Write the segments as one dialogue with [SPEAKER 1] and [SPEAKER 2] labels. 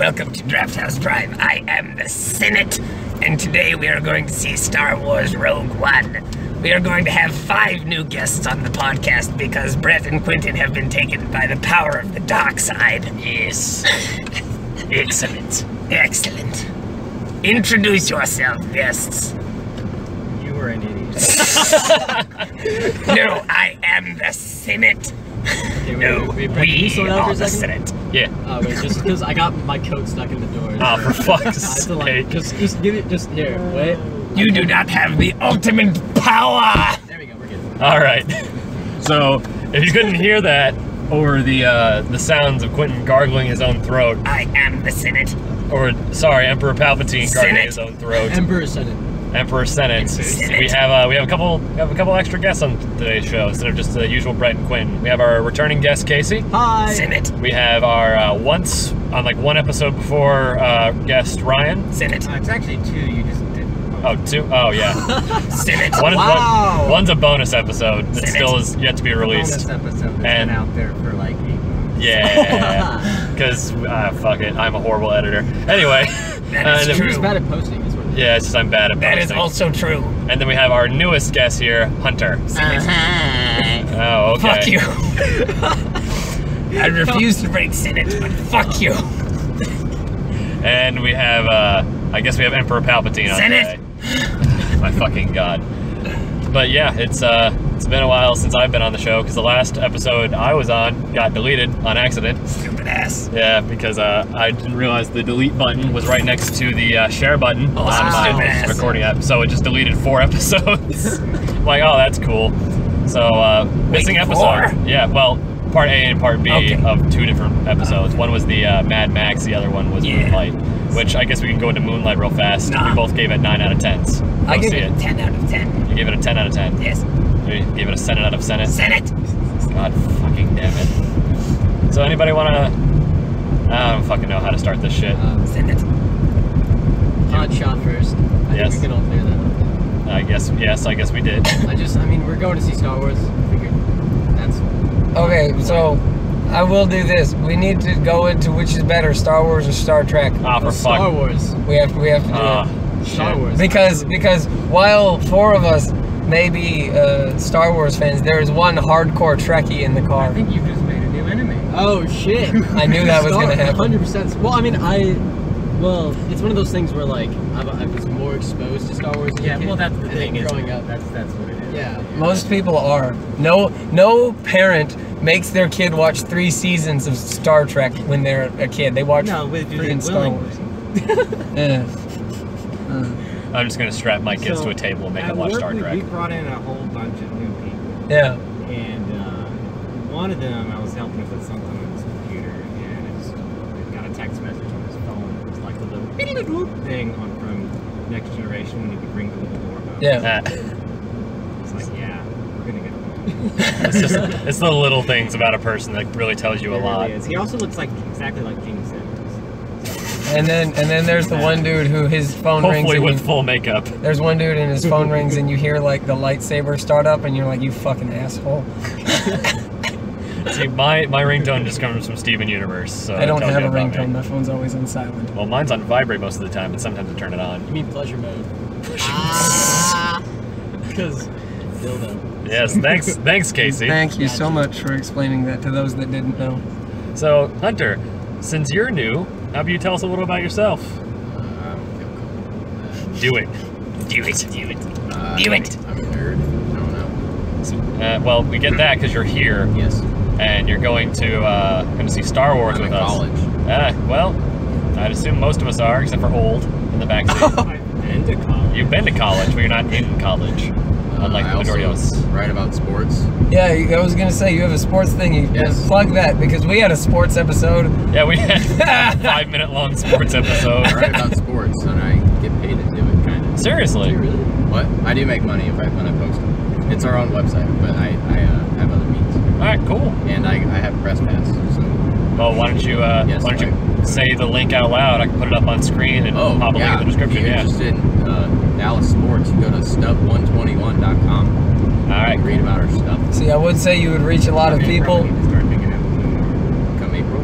[SPEAKER 1] Welcome to Drafthouse Drive. I am the Senate, and today we are going to see Star Wars Rogue One. We are going to have five new guests on the podcast because Brett and Quentin have been taken by the power of the dark side. Yes. Excellent. Excellent. Introduce yourself, guests.
[SPEAKER 2] You were an idiot.
[SPEAKER 1] No, I am the Senate.
[SPEAKER 2] Okay, wait,
[SPEAKER 1] No,
[SPEAKER 2] wait, wait, Brett,
[SPEAKER 1] we
[SPEAKER 2] slow down for
[SPEAKER 1] are the? Senate.
[SPEAKER 3] Yeah.
[SPEAKER 2] Uh, wait, just because I got my coat stuck in the door.
[SPEAKER 3] Oh, for fuck's
[SPEAKER 2] I have like, just, just give it, just here, wait.
[SPEAKER 1] You do not have the ultimate power.
[SPEAKER 2] There we go, we're good.
[SPEAKER 3] All right. So, if you couldn't hear that over the uh, the sounds of Quentin gargling his own throat,
[SPEAKER 1] I am the Senate.
[SPEAKER 3] or sorry, Emperor Palpatine gargling
[SPEAKER 1] Senate.
[SPEAKER 3] his own throat,
[SPEAKER 2] Emperor Senate.
[SPEAKER 3] Emperor Senate,
[SPEAKER 1] Senate.
[SPEAKER 3] we have uh, we have a couple we have a couple extra guests on today's show instead of just the usual Brett and Quentin. We have our returning guest Casey.
[SPEAKER 2] Hi.
[SPEAKER 1] Senate.
[SPEAKER 3] We have our uh, once on like one episode before uh, guest Ryan.
[SPEAKER 1] Senate.
[SPEAKER 4] Uh, it's actually two. You just didn't.
[SPEAKER 3] Oh, two. Oh, yeah.
[SPEAKER 1] Senate.
[SPEAKER 3] One is
[SPEAKER 2] Wow.
[SPEAKER 3] one, one's a bonus episode that
[SPEAKER 1] Senate.
[SPEAKER 3] still is yet to be released.
[SPEAKER 4] Bonus
[SPEAKER 3] released.
[SPEAKER 4] episode that's
[SPEAKER 3] And-
[SPEAKER 4] been out there for like eight months.
[SPEAKER 3] Yeah, because uh, fuck it, I'm a horrible editor. Anyway,
[SPEAKER 1] That is
[SPEAKER 3] and-
[SPEAKER 1] true.
[SPEAKER 2] Who's bad at posting? Is what it is.
[SPEAKER 3] yeah, it's just I'm bad at
[SPEAKER 1] That is also true.
[SPEAKER 3] And then we have our newest guest here, Hunter. Oh, okay.
[SPEAKER 1] Fuck you. I refuse to break Senate, but fuck you.
[SPEAKER 3] And we have, uh, I guess we have Emperor Palpatine on
[SPEAKER 1] Senate.
[SPEAKER 3] today. My fucking god. But yeah, it's uh, it's been a while since I've been on the show because the last episode I was on got deleted on accident.
[SPEAKER 1] Stupid ass.
[SPEAKER 3] Yeah, because uh, I didn't realize the delete button was right next to the uh, share button
[SPEAKER 1] Oh,
[SPEAKER 3] on my recording app. So it just deleted four episodes. Like, oh, that's cool. So uh, missing
[SPEAKER 1] Wait,
[SPEAKER 3] episode.
[SPEAKER 1] four?
[SPEAKER 3] Yeah, well, part A and part B
[SPEAKER 1] Okay.
[SPEAKER 3] of two different episodes. One was the uh, Mad Max. The other one was
[SPEAKER 1] Yeah.
[SPEAKER 3] Moonlight. Which I guess we can go into Moonlight real fast.
[SPEAKER 1] Nah.
[SPEAKER 3] We both gave it nine out of tens.
[SPEAKER 1] I
[SPEAKER 3] Go
[SPEAKER 1] give
[SPEAKER 3] see
[SPEAKER 1] it 10 out of 10.
[SPEAKER 3] You gave it a ten out of ten.
[SPEAKER 1] Yes.
[SPEAKER 3] You gave it a Senate out of Senate.
[SPEAKER 1] Senate.
[SPEAKER 3] God fucking damn it. So anybody wanna? I don't fucking know how to start this shit.
[SPEAKER 2] Um,
[SPEAKER 1] Senate.
[SPEAKER 2] hot shot first. I
[SPEAKER 3] Yes.
[SPEAKER 2] think we can all clear that up.
[SPEAKER 3] I guess yes. I guess we did.
[SPEAKER 2] I just, I mean, we're going to see Star Wars. I figured that's.
[SPEAKER 5] Okay, so I will do this. We need to go into which is better, Star Wars or Star Trek.
[SPEAKER 3] Ah, for
[SPEAKER 2] Star
[SPEAKER 3] fuck.
[SPEAKER 2] Wars.
[SPEAKER 5] We have we have to do
[SPEAKER 3] Ah,
[SPEAKER 2] Star. Wars.
[SPEAKER 5] because because while four of us may be uh, Star Wars fans, there is one hardcore Trekkie in the car.
[SPEAKER 4] I think you just made a new enemy.
[SPEAKER 2] Oh shit!
[SPEAKER 5] I knew that was
[SPEAKER 2] Star-
[SPEAKER 5] gonna happen.
[SPEAKER 2] 100%. Well, I mean, I. Well, it's one of those things where like I, I was more exposed to Star Wars.
[SPEAKER 4] Yeah, well, that's the
[SPEAKER 2] and
[SPEAKER 4] thing
[SPEAKER 2] then
[SPEAKER 4] is-
[SPEAKER 2] growing up.
[SPEAKER 4] That's that's what it is.
[SPEAKER 2] Yeah.
[SPEAKER 5] Most people are. No no parent makes their kid watch three seasons of Star Trek when they're a kid. They watch
[SPEAKER 4] No, but do they
[SPEAKER 5] freaking Star? Wars. Yeah.
[SPEAKER 3] I'm just gonna strap my kids
[SPEAKER 4] So,
[SPEAKER 3] to a table and make
[SPEAKER 4] at
[SPEAKER 3] them watch Star
[SPEAKER 4] we-
[SPEAKER 3] Trek.
[SPEAKER 4] We brought in a whole bunch of new people,
[SPEAKER 5] Yeah.
[SPEAKER 4] and uh, one of them I was helping with something on his computer, and it just it got a text message on his phone. It was like a little thing on from Next Generation when you could ring the little doorbell.
[SPEAKER 5] Yeah.
[SPEAKER 3] Uh,
[SPEAKER 4] It's like, yeah, we're gonna get
[SPEAKER 3] it's just it's the little things about a person that really tells you a
[SPEAKER 4] It
[SPEAKER 3] lot.
[SPEAKER 4] really is. He also looks like exactly like Gene Simmons.
[SPEAKER 5] And then and then there's the one dude who his phone rings.
[SPEAKER 3] Hopefully with
[SPEAKER 5] you-
[SPEAKER 3] full makeup.
[SPEAKER 5] There's one dude and his phone rings and you hear like the lightsaber start up and you're like, you fucking asshole.
[SPEAKER 3] See, my my ringtone just comes from Steven Universe. So
[SPEAKER 5] I don't have a
[SPEAKER 3] about me.
[SPEAKER 5] ringtone. My phone's always on silent.
[SPEAKER 3] Well, mine's on vibrate most of the time, but sometimes I turn it on.
[SPEAKER 2] You mean pleasure mode? Because dildo.
[SPEAKER 3] Yes, thanks, thanks, Casey.
[SPEAKER 5] Thank you so much for explaining that to those that didn't know.
[SPEAKER 3] So, Hunter, since you're new, how about you tell us a little about yourself? Do it.
[SPEAKER 1] Do it. Do it.
[SPEAKER 6] Uh,
[SPEAKER 1] Do it.
[SPEAKER 6] I'm a nerd. I don't know.
[SPEAKER 3] Uh, well, we get that because you're here
[SPEAKER 6] Yes.
[SPEAKER 3] and you're going to uh, going to see Star Wars
[SPEAKER 6] I'm
[SPEAKER 3] with us.
[SPEAKER 6] college.
[SPEAKER 3] Ah, well, I'd assume most of us are, except for old in the backseat.
[SPEAKER 4] I've been to college.
[SPEAKER 3] You've been to college, but you're not in college, unlike
[SPEAKER 6] Uh,
[SPEAKER 3] the
[SPEAKER 6] I
[SPEAKER 3] majority of us.
[SPEAKER 6] write about sports.
[SPEAKER 5] Yeah, I was gonna say you have a sports thing. You
[SPEAKER 6] Yes.
[SPEAKER 5] plug that because we had a sports episode.
[SPEAKER 3] Yeah, we had a five minute long sports episode.
[SPEAKER 6] I write about sports and I get paid to do it, kind of.
[SPEAKER 3] Seriously.
[SPEAKER 2] really?
[SPEAKER 6] What? I do make money if I when I post it. It's our own website, but I, I uh, have other means.
[SPEAKER 3] All right, cool.
[SPEAKER 6] And I, I have press pass, so.
[SPEAKER 3] Well, why don't you uh,
[SPEAKER 6] Yes,
[SPEAKER 3] why don't you
[SPEAKER 6] right.
[SPEAKER 3] say the link out loud? I can put it up on screen and
[SPEAKER 6] Oh,
[SPEAKER 3] pop a
[SPEAKER 6] yeah.
[SPEAKER 3] link in the description.
[SPEAKER 6] If you're
[SPEAKER 3] Yeah.
[SPEAKER 6] interested in uh, Dallas sports, you go to stub121.com.
[SPEAKER 3] All right.
[SPEAKER 6] read about our stuff.
[SPEAKER 5] See, I would say you would reach a lot of people.
[SPEAKER 4] probably need to start thinking out more.
[SPEAKER 6] Come April,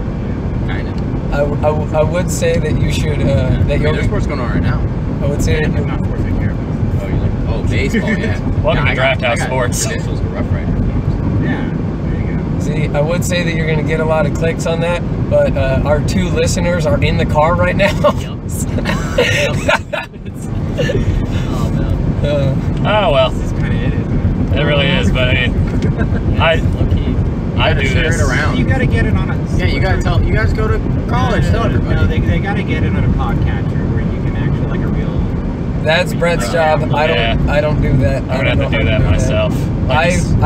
[SPEAKER 6] kind of.
[SPEAKER 5] I, I, I would say that you should. Uh, that
[SPEAKER 6] I mean,
[SPEAKER 5] you're.
[SPEAKER 6] there's sports going on right now.
[SPEAKER 5] I would say that you.
[SPEAKER 4] not sports I care about.
[SPEAKER 6] Oh, you like, oh, baseball, yeah.
[SPEAKER 3] Welcome
[SPEAKER 6] yeah,
[SPEAKER 3] to Drafthouse
[SPEAKER 6] I got
[SPEAKER 3] Sports.
[SPEAKER 6] Credentials for Rough Rider.
[SPEAKER 4] Yeah, there you go.
[SPEAKER 5] See, I would say that you're going to get a lot of clicks on that, but uh, our two listeners are in the car right now.
[SPEAKER 2] Oh man.
[SPEAKER 5] uh,
[SPEAKER 3] Oh well,
[SPEAKER 4] This is kind of it, isn't it?
[SPEAKER 3] it really is. But I mean, I
[SPEAKER 2] Lucky.
[SPEAKER 3] I
[SPEAKER 6] gotta
[SPEAKER 3] do
[SPEAKER 6] share
[SPEAKER 3] this.
[SPEAKER 6] it around.
[SPEAKER 4] You gotta get it on a.
[SPEAKER 6] Yeah, you gotta tell. You guys go to college.
[SPEAKER 4] No,
[SPEAKER 6] Tell
[SPEAKER 4] no, no,
[SPEAKER 6] everybody.
[SPEAKER 4] No, they, they gotta get it on a podcatcher where you can actually like a real.
[SPEAKER 5] that's Brett's job. I don't.
[SPEAKER 3] Yeah.
[SPEAKER 5] I don't do that. I
[SPEAKER 3] I'm
[SPEAKER 5] don't
[SPEAKER 3] gonna have to do that myself. I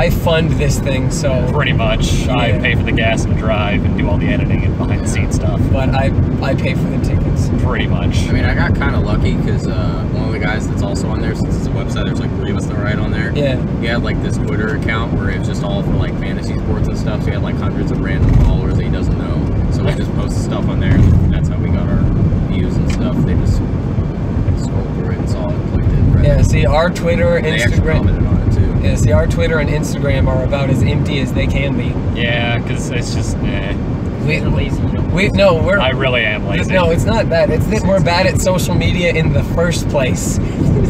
[SPEAKER 5] I fund this thing, so.
[SPEAKER 3] pretty much. I pay for the gas and drive and do all the editing and behind the scenes stuff.
[SPEAKER 5] But I I pay for the tickets.
[SPEAKER 3] Pretty much.
[SPEAKER 6] I mean, I got kind of lucky because uh, one of the guys that's also on there, since it's a website, there's like three of us that write on there.
[SPEAKER 5] Yeah.
[SPEAKER 6] He had like this Twitter account where it was just all for like fantasy sports and stuff. So he had like hundreds of random followers that he doesn't know. So we just posted stuff on there. And that's how we got our views and stuff. They just scrolled through it and saw it, clicked it. read
[SPEAKER 5] Yeah.
[SPEAKER 6] it.
[SPEAKER 5] See, our Twitter,
[SPEAKER 6] And they actually
[SPEAKER 5] Instagram.
[SPEAKER 6] Commented on it too.
[SPEAKER 5] Yeah. See, our Twitter and Instagram are about as empty as they can be.
[SPEAKER 3] yeah, because it's just. Eh,
[SPEAKER 5] We
[SPEAKER 2] You're lazy. You don't
[SPEAKER 5] we no we're.
[SPEAKER 3] I really am lazy.
[SPEAKER 5] No, it's not that. It's that we're bad at social media in the first place.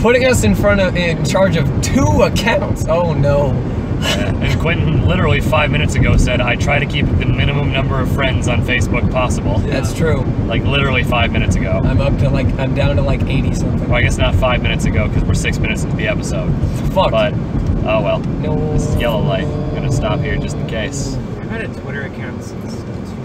[SPEAKER 5] Putting us in front of, in charge of two accounts. Oh no.
[SPEAKER 3] Yeah. And Quentin literally five minutes ago said, I try to keep the minimum number of friends on Facebook possible.
[SPEAKER 5] That's true.
[SPEAKER 3] Like literally five minutes ago.
[SPEAKER 5] I'm up to like I'm down to like 80 something.
[SPEAKER 3] Well, I guess not five minutes ago because we're six minutes into the episode.
[SPEAKER 5] Fuck.
[SPEAKER 3] But, oh well.
[SPEAKER 5] no.
[SPEAKER 3] This is yellow light. I'm gonna stop here just in case.
[SPEAKER 4] I've had a Twitter account since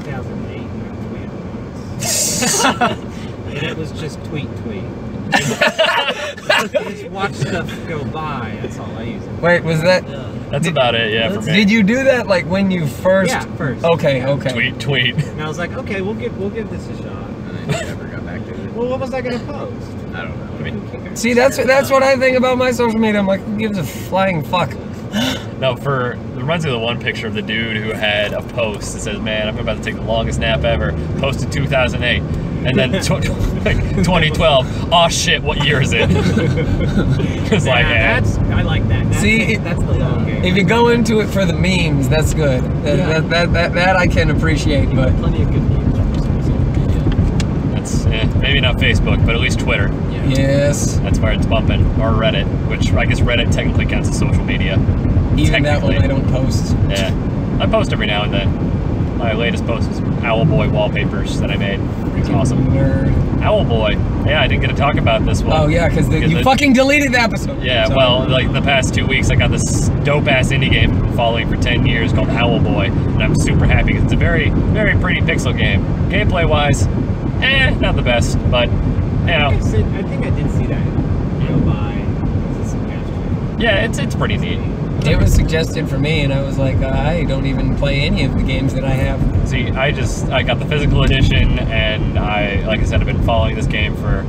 [SPEAKER 4] 2008 and I've tweeted once. and it was just tweet tweet. just watch stuff go by. That's all I use it.
[SPEAKER 5] Wait, was that?
[SPEAKER 2] Yeah.
[SPEAKER 3] That's about it, yeah, for me.
[SPEAKER 5] Did you do that like when you first?
[SPEAKER 4] Yeah, first.
[SPEAKER 5] Okay,
[SPEAKER 4] Yeah.
[SPEAKER 5] okay.
[SPEAKER 3] Tweet, tweet.
[SPEAKER 4] And I was like, okay, we'll give we'll give this a shot.
[SPEAKER 6] And then he never got back to it.
[SPEAKER 4] Well, what was I gonna post?
[SPEAKER 6] I don't know.
[SPEAKER 3] I mean,
[SPEAKER 5] See, that's that's what I think about my social media. I'm like, who gives a flying fuck?
[SPEAKER 3] No, for it reminds me of the one picture of the dude who had a post that says, "Man, I'm about to take the longest nap ever." Posted 2008, and then tw- like 2012. Oh shit, what year is it? it's like,
[SPEAKER 4] yeah,
[SPEAKER 3] yeah,
[SPEAKER 4] that's I like that. That's,
[SPEAKER 5] See, it-
[SPEAKER 4] that's the long game.
[SPEAKER 5] If you go into it for the memes, that's good. That,
[SPEAKER 2] Yeah.
[SPEAKER 5] that, that, that, that I can appreciate, but
[SPEAKER 2] Plenty of good memes on social media.
[SPEAKER 3] that's eh, maybe not Facebook, but at least Twitter.
[SPEAKER 2] Yeah.
[SPEAKER 5] yes,
[SPEAKER 3] That's where it's bumping, or Reddit, which I guess Reddit technically counts as social media.
[SPEAKER 5] even that one I don't post.
[SPEAKER 3] Yeah, I post every now and then. My latest post is Owlboy wallpapers that I made. It's awesome.
[SPEAKER 5] Nerd.
[SPEAKER 3] Owlboy. Yeah, I didn't get to talk about this one.
[SPEAKER 5] Oh yeah, because you
[SPEAKER 3] it-
[SPEAKER 5] fucking deleted the episode.
[SPEAKER 3] Yeah,
[SPEAKER 5] So-
[SPEAKER 3] well, like the past two weeks, I got this dope ass indie game I've been following for 10 years called Owlboy, and I'm super happy because it's a very, very pretty pixel game. Gameplay wise, eh, not the best, but, you
[SPEAKER 4] I
[SPEAKER 3] know,
[SPEAKER 4] think I, said, I think I did see that go by as a suggestion.
[SPEAKER 3] yeah, it's, it's pretty neat.
[SPEAKER 5] It was suggested for me, and I was like, I don't even play any of the games that I have.
[SPEAKER 3] See, I just, I got the physical edition, and I, like I said, I've been following this game for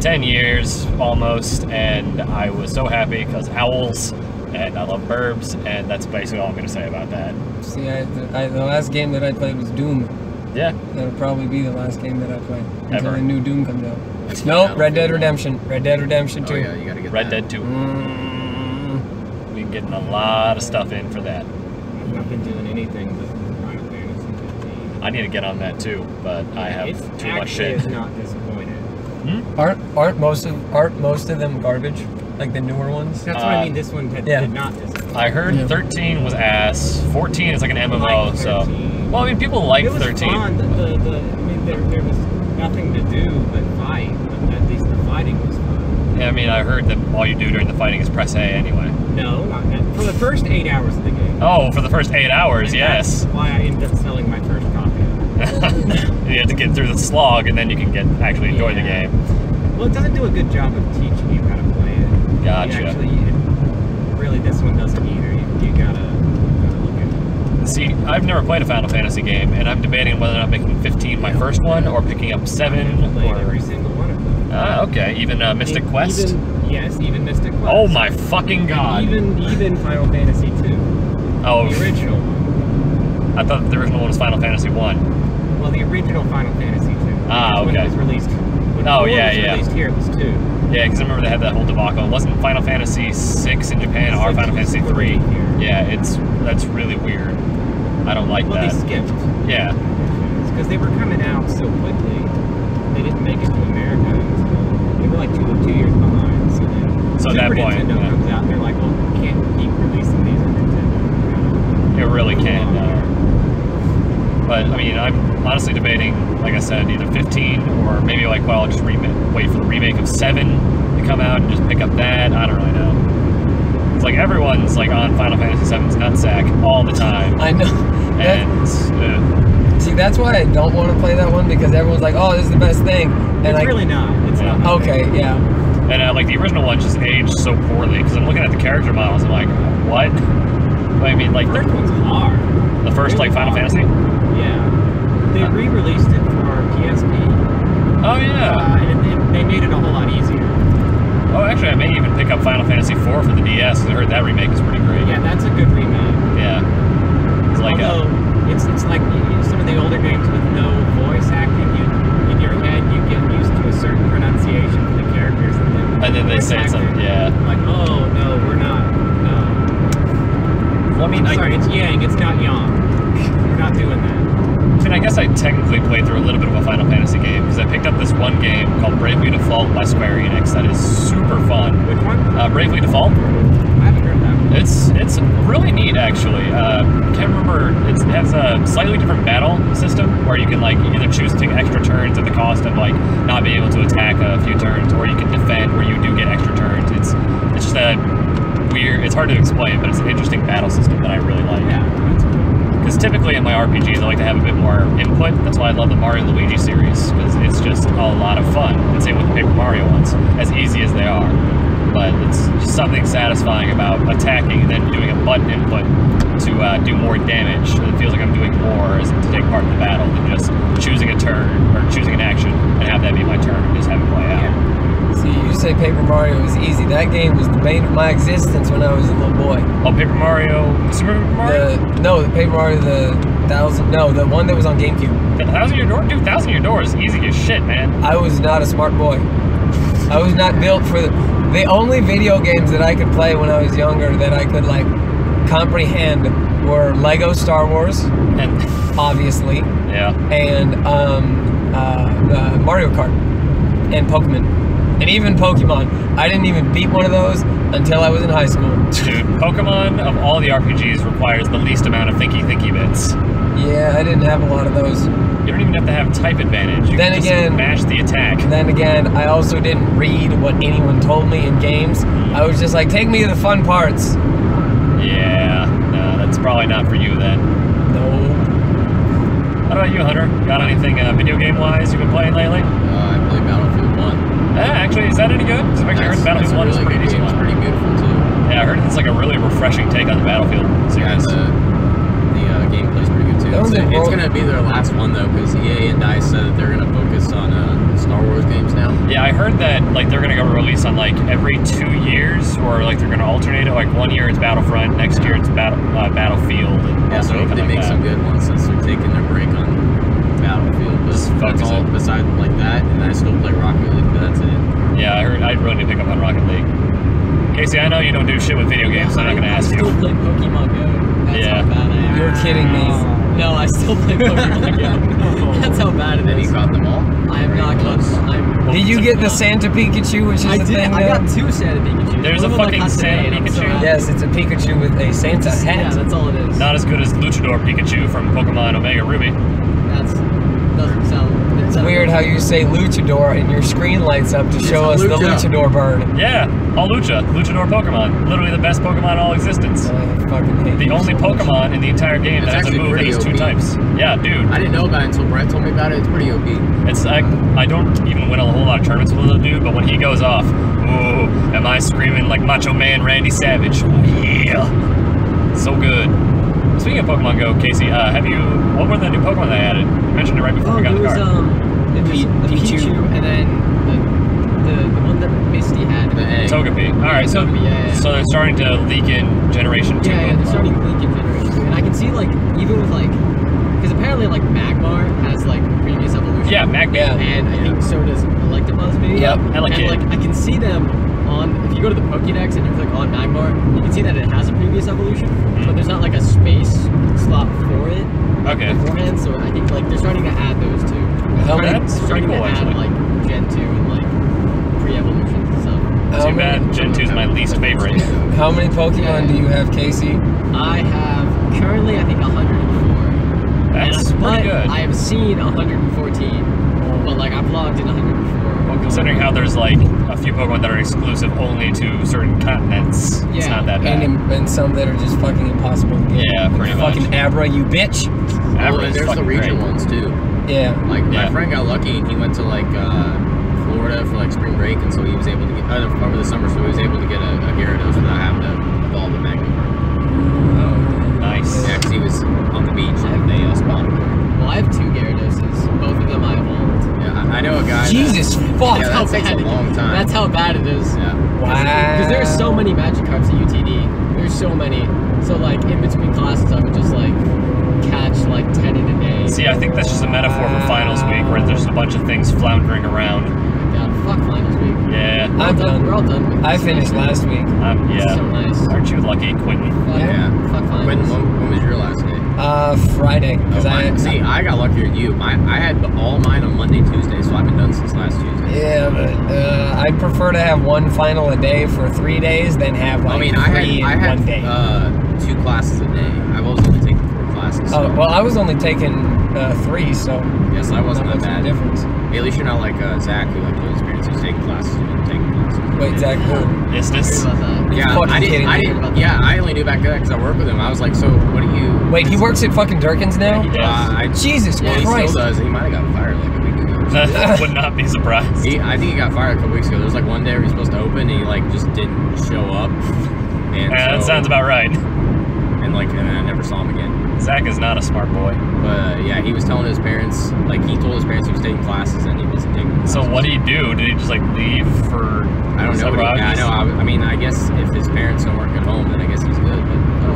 [SPEAKER 3] 10 years almost, and I was so happy because owls, and I love burbs, and that's basically all I'm going to say about that.
[SPEAKER 5] See, I, the, I, the last game that I played was Doom.
[SPEAKER 3] Yeah,
[SPEAKER 5] That'll probably be the last game that I play until
[SPEAKER 3] Ever.
[SPEAKER 5] the new Doom comes out.
[SPEAKER 6] no,
[SPEAKER 5] Nope, Red Dead. Redemption. Red Dead Redemption 2.
[SPEAKER 6] Oh yeah, you gotta get
[SPEAKER 3] Red
[SPEAKER 6] that.
[SPEAKER 3] Dead 2.
[SPEAKER 5] Mm,
[SPEAKER 3] We've been getting a lot of stuff in for that.
[SPEAKER 4] I've not been doing anything but Final Fantasy 15.
[SPEAKER 3] I need to get on that too, but I have
[SPEAKER 4] It's
[SPEAKER 3] too much
[SPEAKER 4] actually
[SPEAKER 3] shit.
[SPEAKER 4] is not disappointed.
[SPEAKER 5] aren't aren't most of aren't most of them garbage? Like the newer ones?
[SPEAKER 4] That's what I
[SPEAKER 3] Uh,
[SPEAKER 4] mean. This one did,
[SPEAKER 5] yeah.
[SPEAKER 4] did not disappoint.
[SPEAKER 3] I heard
[SPEAKER 5] Yeah.
[SPEAKER 3] 13 was ass. 14 is like an MMO,
[SPEAKER 4] like
[SPEAKER 3] so. Well, I mean, people like
[SPEAKER 4] it was
[SPEAKER 3] 13.
[SPEAKER 4] fun. The, the, the, I mean, there, there was nothing to do but fight. But at least the fighting was fun.
[SPEAKER 3] Yeah, I mean, I heard that all you do during the fighting is press A anyway.
[SPEAKER 4] No, not that. For the first eight hours of the game.
[SPEAKER 3] Oh, for the first eight hours,
[SPEAKER 4] And
[SPEAKER 3] yes.
[SPEAKER 4] That's why I ended up selling my first copy.
[SPEAKER 3] you have to get through the slog, and then you can get actually enjoy the game.
[SPEAKER 4] Well, it doesn't do a good job of teaching you how to play it.
[SPEAKER 3] Gotcha.
[SPEAKER 4] You actually, it, really, this one doesn't either. You, you gotta, gotta look at it.
[SPEAKER 3] See, I've never played a Final Fantasy game, and I'm debating whether or not making 15 my first one, or picking up 7,
[SPEAKER 4] I've
[SPEAKER 3] or...
[SPEAKER 4] every single one of them.
[SPEAKER 3] Ah, okay, even uh, Mystic Quest?
[SPEAKER 4] Even, yes, even Mystic Quest.
[SPEAKER 3] Oh my fucking god.
[SPEAKER 4] Even even Final Fantasy two,
[SPEAKER 3] oh,
[SPEAKER 4] the original one.
[SPEAKER 3] I thought the original one was Final Fantasy 1.
[SPEAKER 4] Well, the original Final Fantasy two.
[SPEAKER 3] Ah,
[SPEAKER 4] When
[SPEAKER 3] okay.
[SPEAKER 4] it was released. When
[SPEAKER 3] Oh, yeah,
[SPEAKER 4] was
[SPEAKER 3] yeah.
[SPEAKER 4] Released here, it was two.
[SPEAKER 3] Yeah, because I remember they had that whole debacle. It wasn't Final Fantasy 6 in Japan or
[SPEAKER 4] Six
[SPEAKER 3] Final Fantasy
[SPEAKER 4] three
[SPEAKER 3] Yeah, it's that's really weird. I don't like
[SPEAKER 4] Well, they skipped.
[SPEAKER 3] Yeah.
[SPEAKER 4] because they were coming out so quickly. They didn't make it to America until they were like two two years behind. So then
[SPEAKER 3] So at that
[SPEAKER 4] Super
[SPEAKER 3] point,
[SPEAKER 4] Nintendo
[SPEAKER 3] yeah.
[SPEAKER 4] comes out, and they're like, well, we can't keep releasing these on Nintendo.
[SPEAKER 3] It really can.
[SPEAKER 4] Long
[SPEAKER 3] Uh,
[SPEAKER 4] here.
[SPEAKER 3] but I mean, I'm honestly debating, like I said, either 15 or maybe like, well, I'll just remake, wait for the remake of 7 to come out and just pick up that. I don't really know. It's like everyone's like on Final Fantasy VII's nutsack all the time.
[SPEAKER 5] I know. That-
[SPEAKER 3] And uh,
[SPEAKER 5] see, that's why I don't want to play that one because everyone's like, "Oh, this is the best thing," and
[SPEAKER 4] it's
[SPEAKER 5] I.
[SPEAKER 4] really not. It's
[SPEAKER 3] Yeah.
[SPEAKER 4] not.
[SPEAKER 5] okay,
[SPEAKER 4] favorite.
[SPEAKER 5] yeah.
[SPEAKER 3] and uh, like the original one just aged so poorly because I'm looking at the character models. I'm like, what? I mean, like
[SPEAKER 4] The first
[SPEAKER 3] the,
[SPEAKER 4] one's hard.
[SPEAKER 3] the first like Final Fantasy.
[SPEAKER 4] Yeah. They
[SPEAKER 3] Huh.
[SPEAKER 4] re-released it for PSP,
[SPEAKER 3] Oh yeah.
[SPEAKER 4] uh, and it, they made it a whole lot easier.
[SPEAKER 3] Oh, actually, I may even pick up Final Fantasy IV for the DS. I heard that remake is pretty great.
[SPEAKER 4] Yeah, that's a good remake.
[SPEAKER 3] Yeah. It's like uh,
[SPEAKER 4] Although it's it's like some of the older games with no voice acting. You, in your head, you get used to a certain pronunciation for the characters, and then
[SPEAKER 3] and then they say
[SPEAKER 4] acting,
[SPEAKER 3] yeah.
[SPEAKER 4] like, oh no, we're not. No,
[SPEAKER 3] Well, I mean, I,
[SPEAKER 4] sorry, it's Yang. It's not Yang. We're not doing that.
[SPEAKER 3] I mean, I guess I technically played through a little bit of a Final Fantasy game because I picked up this one game called Bravely Default by Square Enix that is super fun.
[SPEAKER 4] Which one?
[SPEAKER 3] Uh, Bravely Default.
[SPEAKER 4] I haven't heard that. One.
[SPEAKER 3] It's it's really neat actually. Uh, can't remember. It's, it has a slightly different battle system where you can like either choose to take extra turns at the cost of like not being able to attack a few turns, or you can defend where you do get extra turns. It's it's just a weird. It's hard to explain, but it's an interesting battle system that I really like.
[SPEAKER 4] Yeah, that's cool.
[SPEAKER 3] Because typically in my RPGs, I like to have a bit more input. That's why I love the Mario Luigi series, because it's just a lot of fun. And same with the Paper Mario ones, as easy as they are. But it's just something satisfying about attacking and then doing a button input to uh, do more damage. It feels like I'm doing more to take part in the battle than just choosing a turn or choosing an action and have that be my turn and just have it play out.
[SPEAKER 5] See, you say Paper Mario was easy. That game was the bane of my existence when I was a little boy.
[SPEAKER 3] Oh, Paper Mario, Super Paper Mario,
[SPEAKER 5] The no, the Paper Mario, the thousand, no, the one that was on GameCube.
[SPEAKER 3] the Thousand Year Door, dude, Thousand Year Door is easy as shit, man.
[SPEAKER 5] I was not a smart boy. I was not built for the. The only video games that I could play when I was younger that I could like comprehend were Lego Star Wars,
[SPEAKER 3] And
[SPEAKER 5] obviously,
[SPEAKER 3] yeah.
[SPEAKER 5] and um, uh, uh, Mario Kart, and Pokemon, and even Pokemon. I didn't even beat one of those until I was in high school.
[SPEAKER 3] Dude, Pokemon of all the RPGs requires the least amount of thinky thinky bits.
[SPEAKER 5] Yeah, I didn't have a lot of those.
[SPEAKER 3] You don't even have to have type advantage. You
[SPEAKER 5] Then
[SPEAKER 3] can just
[SPEAKER 5] again-
[SPEAKER 3] mash the attack.
[SPEAKER 5] Then again, I also didn't read what anyone told me in games. I was just like, take me to the fun parts.
[SPEAKER 3] Yeah, no, that's probably not for you then.
[SPEAKER 5] No.
[SPEAKER 3] How about you, Hunter? Got anything uh, video game wise you've been playing lately?
[SPEAKER 6] Uh, I played Battlefield 1.
[SPEAKER 3] Eh, actually, is that any good? 'Cause I've actually heard
[SPEAKER 6] That's,
[SPEAKER 3] Battlefield
[SPEAKER 6] that's
[SPEAKER 3] 1
[SPEAKER 6] a
[SPEAKER 3] is pretty
[SPEAKER 6] good
[SPEAKER 3] decent.
[SPEAKER 6] It's
[SPEAKER 3] one.
[SPEAKER 6] pretty beautiful too.
[SPEAKER 3] Yeah, I heard it's like a really refreshing take on the Battlefield
[SPEAKER 6] Yeah,
[SPEAKER 3] series.
[SPEAKER 6] the, the uh, gameplay's pretty good too. It's,
[SPEAKER 5] was a
[SPEAKER 6] it's gonna be their last one though, because EA and Dice said that they're gonna focus on uh, Star Wars games now.
[SPEAKER 3] Yeah, I heard that like they're gonna go release on like every two years, or like they're gonna alternate it. Like one year it's Battlefront, next year it's Battle uh, Battlefield, and
[SPEAKER 6] Yeah, so
[SPEAKER 3] something
[SPEAKER 6] hopefully they
[SPEAKER 3] like
[SPEAKER 6] make
[SPEAKER 3] that.
[SPEAKER 6] some good ones since they're taking their break on Battlefield. But
[SPEAKER 3] Just
[SPEAKER 6] that's all.
[SPEAKER 3] it.
[SPEAKER 6] Besides like that, and I still play Rocket League, but that's it.
[SPEAKER 3] Yeah, I heard I really need to pick up on Rocket League. Casey, I know you don't do shit with video games, so I'm not gonna
[SPEAKER 2] I,
[SPEAKER 3] ask
[SPEAKER 2] I still
[SPEAKER 3] you.
[SPEAKER 2] play Pokemon Go. That's
[SPEAKER 3] Yeah.
[SPEAKER 2] how bad I am.
[SPEAKER 5] You're kidding me.
[SPEAKER 2] No, I still play Pokemon Go. That's how bad it
[SPEAKER 6] is. You
[SPEAKER 2] is.
[SPEAKER 6] caught them all.
[SPEAKER 2] I have not caught. I'm.
[SPEAKER 5] Did you get the Santa Pikachu, which is
[SPEAKER 2] I
[SPEAKER 5] the
[SPEAKER 2] did.
[SPEAKER 5] thing
[SPEAKER 2] I
[SPEAKER 5] now?
[SPEAKER 2] got two Santa Pikachu.
[SPEAKER 3] There's a fucking Santa Pikachu?
[SPEAKER 5] Yes, it's a Pikachu with a Santa hat.
[SPEAKER 2] Yeah, that's all it is.
[SPEAKER 3] Not as good as Luchador Pikachu from Pokemon Omega Ruby.
[SPEAKER 2] That's doesn't sound.
[SPEAKER 5] It's weird how you say luchador and your screen lights up to show us
[SPEAKER 6] a
[SPEAKER 5] the
[SPEAKER 6] lucha.
[SPEAKER 5] luchador bird.
[SPEAKER 3] Yeah, all Lucha, Luchador Pokemon, literally the best Pokemon in all existence.
[SPEAKER 5] Oh, I fucking hate
[SPEAKER 3] The
[SPEAKER 5] you
[SPEAKER 3] only
[SPEAKER 5] so much.
[SPEAKER 3] Pokemon in the entire game
[SPEAKER 6] It's
[SPEAKER 3] that has a
[SPEAKER 6] actually
[SPEAKER 3] move that
[SPEAKER 6] pretty
[SPEAKER 3] is two
[SPEAKER 6] OP.
[SPEAKER 3] types. Yeah, dude.
[SPEAKER 6] I didn't know about it until Brett told me about it. It's pretty OP.
[SPEAKER 3] It's I, I don't even win a whole lot of tournaments with the dude, but when he goes off, ooh, am I screaming like Macho Man Randy Savage? Yeah, so good. Speaking of Pokemon Go, Casey, uh, have you? What were the new Pokemon they added? You mentioned it right before
[SPEAKER 2] Oh,
[SPEAKER 3] we got
[SPEAKER 2] there
[SPEAKER 3] in the
[SPEAKER 2] was
[SPEAKER 3] car.
[SPEAKER 2] um, it was
[SPEAKER 5] Pi-
[SPEAKER 2] the
[SPEAKER 5] Pichu.
[SPEAKER 2] Pichu, and then the, the the one that Misty had.
[SPEAKER 6] The egg.
[SPEAKER 3] Togepi. All right, so
[SPEAKER 2] Togepi, yeah, yeah.
[SPEAKER 3] so they're starting to leak in Generation Two.
[SPEAKER 2] Yeah, yeah, they're
[SPEAKER 3] Pokemon.
[SPEAKER 2] starting leaking generation two, and I can see like even with like because apparently like Magmar has like previous evolution.
[SPEAKER 3] Yeah, Magmar.
[SPEAKER 5] Yeah.
[SPEAKER 2] And I think so does Electabuzz maybe.
[SPEAKER 5] Yep.
[SPEAKER 2] And
[SPEAKER 3] Elekid.
[SPEAKER 2] like I can see them on if you go to the Pokédex and you click on Magmar, you can see that it has a previous evolution, but mm. there's not like a space slot for it
[SPEAKER 3] Okay.
[SPEAKER 2] beforehand. So I think like they're starting to add those too.
[SPEAKER 5] How many,
[SPEAKER 3] That's pretty
[SPEAKER 2] starting
[SPEAKER 3] cool,
[SPEAKER 2] to
[SPEAKER 3] actually.
[SPEAKER 2] add like Gen two and like pre-evolutions and stuff.
[SPEAKER 5] how
[SPEAKER 3] Too
[SPEAKER 5] many,
[SPEAKER 3] bad Gen 2 is my least favorite.
[SPEAKER 5] how many Pokemon do you have, Casey?
[SPEAKER 2] I have currently I think 104.
[SPEAKER 3] That's
[SPEAKER 2] and, but
[SPEAKER 3] pretty good.
[SPEAKER 2] I have seen 114, but like I've logged in 104.
[SPEAKER 3] Well, considering how there's like a few Pokemon that are exclusive only to certain continents, it's not that bad.
[SPEAKER 5] And, and some that are just fucking impossible to get.
[SPEAKER 3] Yeah, pretty much.
[SPEAKER 5] Fucking Abra, you bitch.
[SPEAKER 6] Oh,
[SPEAKER 3] Average
[SPEAKER 6] and
[SPEAKER 3] is
[SPEAKER 6] there's the
[SPEAKER 3] fucking
[SPEAKER 6] region
[SPEAKER 3] great.
[SPEAKER 6] ones too.
[SPEAKER 5] Yeah.
[SPEAKER 6] Like
[SPEAKER 3] Yeah.
[SPEAKER 6] my friend got lucky and he went to like uh, Florida for like spring break, and so he was able to get uh, over the summer, so he was able to get a, a Gyarados without having to evolve a Magnemite.
[SPEAKER 3] Nice.
[SPEAKER 6] Yeah, because he was on the beach and they spawned.
[SPEAKER 2] Well, I have two Gyarados. Both of them I evolved.
[SPEAKER 6] Yeah, I, I know a guy.
[SPEAKER 5] Jesus
[SPEAKER 6] That,
[SPEAKER 5] fuck.
[SPEAKER 6] yeah, that takes a
[SPEAKER 2] bad it-
[SPEAKER 6] long time.
[SPEAKER 2] That's how bad it is.
[SPEAKER 6] Yeah.
[SPEAKER 5] wow.
[SPEAKER 2] Because there's so many magic Magikarps at UTD. There's so many. So like in between classes, I would just like catch like 10 in a day.
[SPEAKER 3] See, I think that's just a metaphor for finals week where there's a bunch of things floundering around.
[SPEAKER 2] God, fuck finals week.
[SPEAKER 3] Yeah.
[SPEAKER 2] We're all
[SPEAKER 5] I'm
[SPEAKER 2] done.
[SPEAKER 5] done.
[SPEAKER 2] We're all done. With
[SPEAKER 5] I finished last week.
[SPEAKER 3] Um,
[SPEAKER 2] It's
[SPEAKER 3] yeah.
[SPEAKER 2] So nice.
[SPEAKER 3] Aren't you lucky, Quentin?
[SPEAKER 2] Fuck,
[SPEAKER 6] Yeah.
[SPEAKER 2] Fuck finals.
[SPEAKER 6] When, when, when was your last day?
[SPEAKER 5] Uh, Friday.
[SPEAKER 6] Oh,
[SPEAKER 5] Cause I
[SPEAKER 6] mine- see, I got luckier than you. My, I had all mine on Monday, Tuesday, so I've been done since last Tuesday.
[SPEAKER 5] Yeah, but uh, I'd prefer to have one final a day for three days than have like
[SPEAKER 6] I mean, I had,
[SPEAKER 5] in
[SPEAKER 6] I
[SPEAKER 5] one day.
[SPEAKER 6] uh, two classes a day. I've always only taken four classes. So
[SPEAKER 5] oh, well, I was only taking uh, three, so
[SPEAKER 6] yes, I wasn't
[SPEAKER 5] not
[SPEAKER 6] that
[SPEAKER 5] much of a
[SPEAKER 6] bad.
[SPEAKER 5] difference.
[SPEAKER 6] At least you're not like uh, Zach, who like told his parents he was taking classes and didn't classes.
[SPEAKER 5] Wait, Zach, who?
[SPEAKER 3] Is this?
[SPEAKER 6] Yeah, I didn't. I didn't. Yeah, I only knew back then because I worked with him. I was like, so what do you?
[SPEAKER 5] Wait, he works at fucking Durkin's now?
[SPEAKER 2] he does.
[SPEAKER 6] Uh, I,
[SPEAKER 5] Jesus
[SPEAKER 6] yeah, he still
[SPEAKER 5] Christ.
[SPEAKER 6] does. He might have got fired like a week ago. Or.
[SPEAKER 3] Would not be surprised.
[SPEAKER 6] He, I think he got fired a couple weeks ago. There was like one day where he was supposed to open, and he like just didn't show up. And
[SPEAKER 3] Yeah, that sounds about right.
[SPEAKER 6] And like, and I never saw him again.
[SPEAKER 3] Zach is not a smart boy.
[SPEAKER 6] But uh, yeah, he was telling his parents, like he told his parents he was taking classes and he wasn't taking. Classes.
[SPEAKER 3] So what did he do? Did he just like leave for?
[SPEAKER 6] I don't know. He, yeah, I know. I, I mean, I guess if his parents don't work at home, then I guess he's good.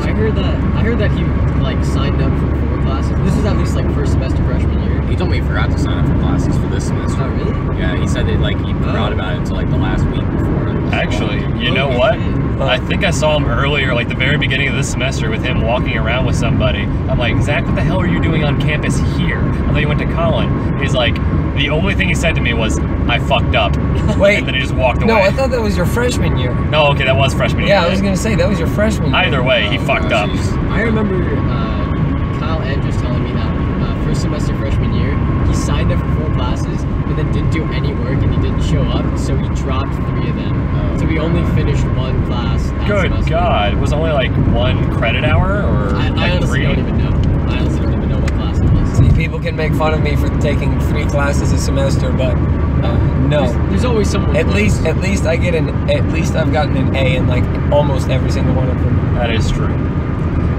[SPEAKER 2] I heard that. I heard that he like signed up for four classes. This was at least like first semester freshman year.
[SPEAKER 6] he told me he forgot to sign up for classes for this semester.
[SPEAKER 2] Oh really?
[SPEAKER 6] Yeah, he said that like he forgot
[SPEAKER 2] Oh.
[SPEAKER 6] about it until like the last week before. it was
[SPEAKER 3] Actually,
[SPEAKER 6] launched.
[SPEAKER 3] you know
[SPEAKER 2] Holy
[SPEAKER 3] what?
[SPEAKER 2] shit.
[SPEAKER 3] I think I saw him earlier, like the very beginning of this semester, with him walking around with somebody. I'm like, Zach, what the hell are you doing on campus here? I thought you went to Collin. He's like, the only thing he said to me was, I fucked up.
[SPEAKER 5] Wait.
[SPEAKER 3] And then he just walked away.
[SPEAKER 5] No, I thought that was your freshman year.
[SPEAKER 3] No, okay, that was freshman year.
[SPEAKER 5] Yeah, I was gonna say that was your freshman year.
[SPEAKER 3] Either way, he
[SPEAKER 6] Oh,
[SPEAKER 3] fucked
[SPEAKER 6] gosh,
[SPEAKER 3] up.
[SPEAKER 2] I remember uh, Kyle Andrews telling me that uh, first semester freshman year, he signed up for four classes, but then didn't do any work and he didn't show up, so he dropped three of them.
[SPEAKER 6] Oh,
[SPEAKER 2] so he only finished one class. That
[SPEAKER 3] Good
[SPEAKER 2] semester.
[SPEAKER 3] God. It was only like one credit hour or
[SPEAKER 2] I,
[SPEAKER 3] like
[SPEAKER 2] I honestly
[SPEAKER 3] three?
[SPEAKER 2] don't even know. I honestly don't even know what class it was.
[SPEAKER 5] See, people can make fun of me for taking three classes a semester, but uh, no.
[SPEAKER 2] There's, there's always someone.
[SPEAKER 5] At
[SPEAKER 2] close.
[SPEAKER 5] least, at least I get an. At least I've gotten an A in like almost every single one of them.
[SPEAKER 3] That is true.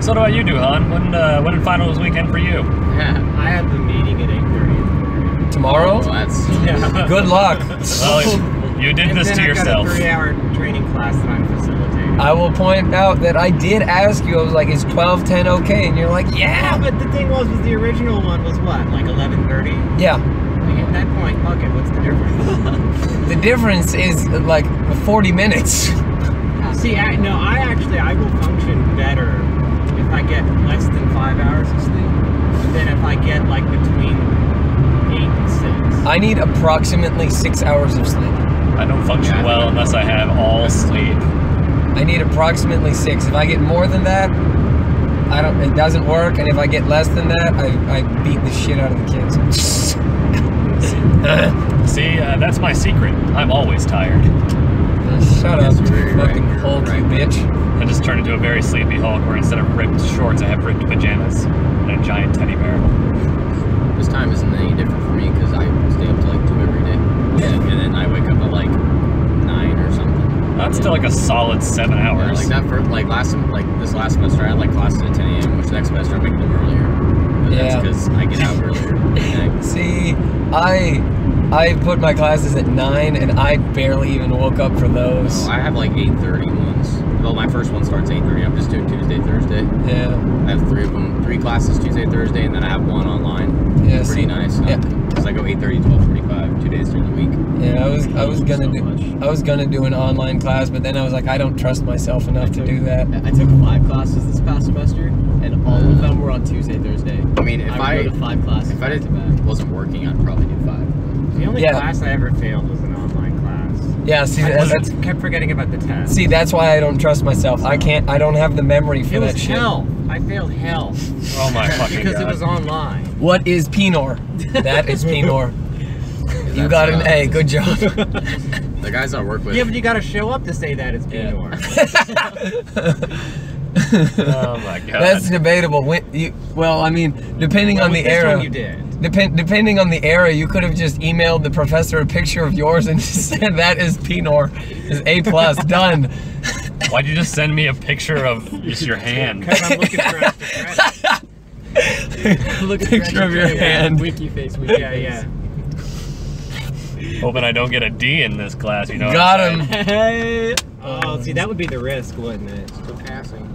[SPEAKER 3] So what about you, Duhan? When, uh, when did finals weekend for you?
[SPEAKER 4] Yeah, I had the meeting at 8.30.
[SPEAKER 5] Tomorrow.
[SPEAKER 6] Well, that's
[SPEAKER 4] Yeah.
[SPEAKER 5] Good luck.
[SPEAKER 3] Well, you did
[SPEAKER 4] and
[SPEAKER 3] this
[SPEAKER 4] then
[SPEAKER 3] to
[SPEAKER 4] I've
[SPEAKER 3] yourself.
[SPEAKER 4] got a three-hour training class that I'm facilitating.
[SPEAKER 5] I will point out that I did ask you. I was like, "Is twelve ten okay?" And you're like,
[SPEAKER 4] yeah,
[SPEAKER 5] "Yeah."
[SPEAKER 4] but the thing was, was the original one was what, like 11.30?
[SPEAKER 5] Yeah.
[SPEAKER 4] Like, at that point, fuck it, what's the difference?
[SPEAKER 5] The difference is like 40 minutes.
[SPEAKER 4] See, I, no, I actually, I will function better if I get less than five hours of sleep than if I get like between eight and six.
[SPEAKER 5] I need approximately six hours of sleep.
[SPEAKER 3] I don't function
[SPEAKER 6] Yeah,
[SPEAKER 3] well unless I have all sleep.
[SPEAKER 5] I need approximately six. If I get more than that, I don't. It doesn't work. And if I get less than that, I, I beat the shit out of the kids.
[SPEAKER 3] See, uh, that's my secret. I'm always tired.
[SPEAKER 5] Shut up,
[SPEAKER 6] That's very right.
[SPEAKER 5] fucking
[SPEAKER 6] You're
[SPEAKER 5] Hulk,
[SPEAKER 6] right.
[SPEAKER 5] you bitch.
[SPEAKER 3] I just turned into a very sleepy Hulk where instead of ripped shorts, I have ripped pajamas and a giant teddy bear.
[SPEAKER 6] this time isn't any different for me because I stay up till like two every day, and, and then I wake up at like nine or something.
[SPEAKER 3] That's still like a solid seven
[SPEAKER 6] Yeah,
[SPEAKER 3] hours.
[SPEAKER 6] like that for like last like this last semester I had like classes at 10 a.m. Which next semester I'm making them earlier. But
[SPEAKER 5] Yeah.
[SPEAKER 6] that's because I get out earlier. Yeah.
[SPEAKER 5] See, I I put my classes at nine, and I barely even woke up for those.
[SPEAKER 6] Oh, I have like 8:30 ones. Well, my first one starts 8:30. I'm just doing Tuesday, Thursday.
[SPEAKER 5] Yeah,
[SPEAKER 6] I have three of them, three classes Tuesday, Thursday, and then I have one online.
[SPEAKER 5] yeah.
[SPEAKER 6] Pretty
[SPEAKER 5] see,
[SPEAKER 6] nice.
[SPEAKER 5] Yeah.
[SPEAKER 6] Because I go 8:30, 12:45, two days during the week.
[SPEAKER 5] Yeah, I was I was gonna
[SPEAKER 2] So
[SPEAKER 5] do
[SPEAKER 2] much.
[SPEAKER 5] I was gonna do an online class, but then I was like, I don't trust myself enough to do that.
[SPEAKER 2] I took five classes this past semester, and all of them were on Tuesday, Thursday.
[SPEAKER 6] I mean, if
[SPEAKER 2] I
[SPEAKER 6] I,
[SPEAKER 2] go to five classes.
[SPEAKER 6] if I
[SPEAKER 2] back
[SPEAKER 6] did,
[SPEAKER 2] to back.
[SPEAKER 6] wasn't working, I'd probably do five.
[SPEAKER 4] The only
[SPEAKER 5] Yeah.
[SPEAKER 4] class I ever failed was an online class.
[SPEAKER 5] Yeah, see
[SPEAKER 4] I
[SPEAKER 5] that, that's
[SPEAKER 4] kept forgetting about the test.
[SPEAKER 5] see that's why I don't trust myself. I can't I don't have the memory for
[SPEAKER 4] it was
[SPEAKER 5] that shit.
[SPEAKER 4] hell. I failed hell
[SPEAKER 3] Oh my fucking god.
[SPEAKER 4] because
[SPEAKER 3] god.
[SPEAKER 4] it was online.
[SPEAKER 5] What is Pinor? That is Pinor. You
[SPEAKER 6] That's,
[SPEAKER 5] got an
[SPEAKER 6] uh,
[SPEAKER 5] A. Good job.
[SPEAKER 6] The guys I work with.
[SPEAKER 4] Yeah, but you gotta show up to say that it's
[SPEAKER 2] Yeah.
[SPEAKER 4] Pinot.
[SPEAKER 3] oh my god.
[SPEAKER 5] That's debatable. When you, well, I mean, depending
[SPEAKER 4] Well,
[SPEAKER 5] on the
[SPEAKER 4] this
[SPEAKER 5] era.
[SPEAKER 4] you did.
[SPEAKER 5] Depend, depending on the era, you could have just emailed the professor a picture of yours and just said that is Pinor, is A plus, done.
[SPEAKER 3] Why'd you just send me a picture of just your hand?
[SPEAKER 4] Because I'm looking for extra.
[SPEAKER 2] Look at
[SPEAKER 5] Picture of your hand.
[SPEAKER 2] Winky face. Winky
[SPEAKER 4] Yeah,
[SPEAKER 2] face.
[SPEAKER 4] yeah.
[SPEAKER 3] Hoping I don't get a D in this class, you know.
[SPEAKER 5] Got him.
[SPEAKER 2] Hey.
[SPEAKER 4] Um, oh, see, that would be the risk, wouldn't it?
[SPEAKER 6] Still passing.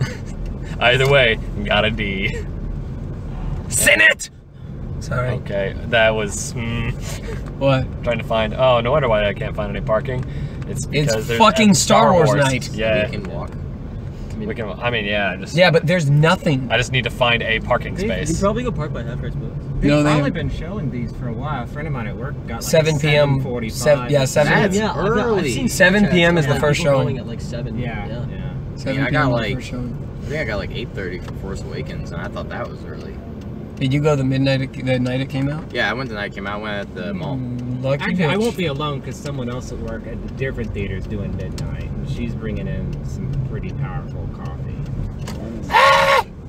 [SPEAKER 3] Saying? Either way, got a D.
[SPEAKER 1] Senate!
[SPEAKER 5] Sorry.
[SPEAKER 3] Okay, that was mm,
[SPEAKER 5] What?
[SPEAKER 3] trying to find. Oh, no wonder why I can't find any parking. It's because there's
[SPEAKER 5] fucking Star Wars night.
[SPEAKER 3] Yeah,
[SPEAKER 6] We can walk.
[SPEAKER 3] we can. I mean, yeah. Just
[SPEAKER 5] Yeah, but there's nothing.
[SPEAKER 3] I just need to find a parking space.
[SPEAKER 2] You probably go park by half price books.
[SPEAKER 4] They've
[SPEAKER 5] No, they-
[SPEAKER 4] probably been showing these for a while. A friend of mine at work got like
[SPEAKER 5] 7 p.m.
[SPEAKER 4] 7:45.
[SPEAKER 5] seven- yeah, 7
[SPEAKER 6] That's
[SPEAKER 2] yeah, I've, I've
[SPEAKER 6] early.
[SPEAKER 2] seen
[SPEAKER 5] 7 p.m. is
[SPEAKER 2] of
[SPEAKER 5] the first
[SPEAKER 2] people
[SPEAKER 5] showing.
[SPEAKER 2] at like seven.
[SPEAKER 4] Yeah, yeah.
[SPEAKER 6] I
[SPEAKER 5] 7
[SPEAKER 6] mean, I
[SPEAKER 5] p.m.
[SPEAKER 6] got like,
[SPEAKER 5] first showing.
[SPEAKER 6] I think I got like 8:30 for Force Awakens, and I thought that was early.
[SPEAKER 5] Did you go the midnight it- the night it came out?
[SPEAKER 6] Yeah, I went the night it came out. I Went at the mall.
[SPEAKER 5] Mm, Lucky
[SPEAKER 4] Actually, I won't be alone because someone else at work at the different theaters doing midnight, and she's bringing in some pretty powerful coffee.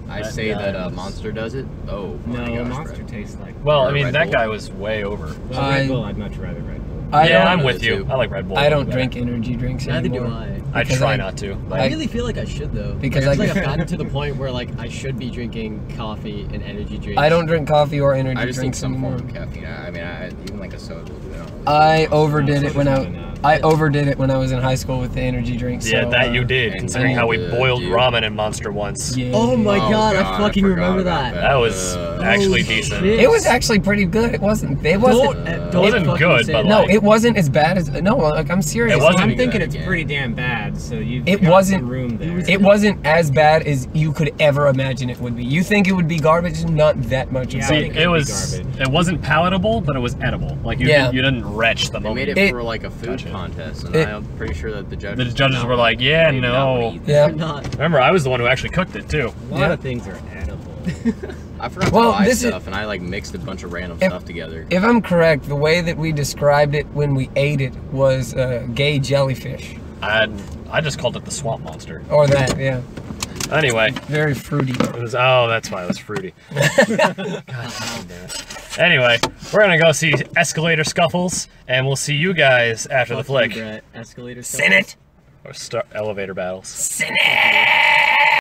[SPEAKER 6] I
[SPEAKER 3] That
[SPEAKER 6] say
[SPEAKER 3] guy
[SPEAKER 6] that uh,
[SPEAKER 3] was-
[SPEAKER 6] Monster does it. Oh my
[SPEAKER 4] No,
[SPEAKER 6] gosh,
[SPEAKER 4] Monster
[SPEAKER 6] Brett.
[SPEAKER 4] tastes like.
[SPEAKER 3] well, I mean,
[SPEAKER 6] Red
[SPEAKER 3] that
[SPEAKER 6] Bull.
[SPEAKER 3] guy was way over.
[SPEAKER 4] Well,
[SPEAKER 5] I-
[SPEAKER 4] Red Bull, I'd much rather Red Bull.
[SPEAKER 5] I
[SPEAKER 3] yeah,
[SPEAKER 5] don't,
[SPEAKER 3] I'm with you.
[SPEAKER 6] too.
[SPEAKER 3] I like Red Bull.
[SPEAKER 5] I don't
[SPEAKER 3] better.
[SPEAKER 5] drink energy drinks
[SPEAKER 2] Neither
[SPEAKER 5] anymore.
[SPEAKER 2] do I.
[SPEAKER 3] I try
[SPEAKER 5] I-
[SPEAKER 3] not to.
[SPEAKER 2] I,
[SPEAKER 5] I-
[SPEAKER 2] really feel like I should though.
[SPEAKER 5] Because
[SPEAKER 2] Because
[SPEAKER 5] I-
[SPEAKER 2] I feel like I've gotten to the point where like I should be drinking coffee and energy drinks.
[SPEAKER 5] I don't drink coffee or energy drinks.
[SPEAKER 6] I just think
[SPEAKER 5] drinks
[SPEAKER 6] some
[SPEAKER 5] anymore.
[SPEAKER 6] form of caffeine. I I mean, I, even like a soda will do it.
[SPEAKER 5] I overdid it when I
[SPEAKER 4] Soda's enough.
[SPEAKER 5] I overdid it when I was in high school with the energy drinks.
[SPEAKER 3] Yeah,
[SPEAKER 5] so,
[SPEAKER 3] that
[SPEAKER 5] uh,
[SPEAKER 3] you did,
[SPEAKER 6] and
[SPEAKER 3] considering how we
[SPEAKER 6] all
[SPEAKER 3] boiled
[SPEAKER 6] dude.
[SPEAKER 3] ramen in Monster once.
[SPEAKER 5] Yeah.
[SPEAKER 2] Oh my
[SPEAKER 6] Oh,
[SPEAKER 2] god,
[SPEAKER 6] God,
[SPEAKER 2] I fucking
[SPEAKER 6] I forgot
[SPEAKER 2] remember
[SPEAKER 6] about
[SPEAKER 2] that.
[SPEAKER 6] that.
[SPEAKER 3] That was
[SPEAKER 6] Uh,
[SPEAKER 3] actually decent.
[SPEAKER 2] shit.
[SPEAKER 5] It was actually pretty good. It wasn't. It wasn't.
[SPEAKER 2] Don't, uh,
[SPEAKER 6] It
[SPEAKER 2] don't
[SPEAKER 3] wasn't
[SPEAKER 2] fucking
[SPEAKER 3] good,
[SPEAKER 2] say
[SPEAKER 3] but
[SPEAKER 2] that.
[SPEAKER 5] no, it wasn't as bad as. No, like I'm serious.
[SPEAKER 3] It wasn't
[SPEAKER 4] I'm thinking it's pretty damn bad. So you.
[SPEAKER 5] It wasn't-
[SPEAKER 4] room there.
[SPEAKER 5] It wasn't as bad as you could ever imagine it would be. You think it would be garbage? Not that much.
[SPEAKER 4] Yeah,
[SPEAKER 5] of
[SPEAKER 4] I
[SPEAKER 3] See,
[SPEAKER 5] it.
[SPEAKER 4] think
[SPEAKER 3] it
[SPEAKER 4] it'd be
[SPEAKER 3] was.
[SPEAKER 4] garbage.
[SPEAKER 3] It wasn't palatable, but it was edible. Like you,
[SPEAKER 5] Yeah.
[SPEAKER 3] didn't, you didn't retch the
[SPEAKER 6] They
[SPEAKER 3] moment.
[SPEAKER 6] made it,
[SPEAKER 5] It-
[SPEAKER 6] for like a food
[SPEAKER 3] Gotcha.
[SPEAKER 6] Contest, and
[SPEAKER 5] It-
[SPEAKER 6] I'm pretty sure that the judges.
[SPEAKER 3] The judges were like, "Yeah,
[SPEAKER 6] they not
[SPEAKER 3] no."
[SPEAKER 6] want to eat
[SPEAKER 5] Yeah.
[SPEAKER 2] They're not.
[SPEAKER 3] Remember, I was the one who actually cooked it too.
[SPEAKER 4] A lot
[SPEAKER 5] Yeah.
[SPEAKER 4] of things are edible.
[SPEAKER 6] I forgot
[SPEAKER 5] Well,
[SPEAKER 6] to buy
[SPEAKER 5] this is-
[SPEAKER 6] stuff, and I like mixed a bunch of random
[SPEAKER 5] If-
[SPEAKER 6] stuff together.
[SPEAKER 5] If I'm correct, the way that we described it when we ate it was uh, gay jellyfish,
[SPEAKER 3] I I just called it the swamp monster.
[SPEAKER 5] or that. Yeah,
[SPEAKER 3] Anyway,
[SPEAKER 5] very fruity.
[SPEAKER 3] it was oh, that's why it was fruity. God damn it. Anyway, we're gonna go see Escalator Scuffles, and we'll see you guys after the
[SPEAKER 2] Fuck you,
[SPEAKER 3] flick
[SPEAKER 2] Brett. Escalator.
[SPEAKER 1] Senate!
[SPEAKER 3] or star- elevator battles.
[SPEAKER 1] Senate!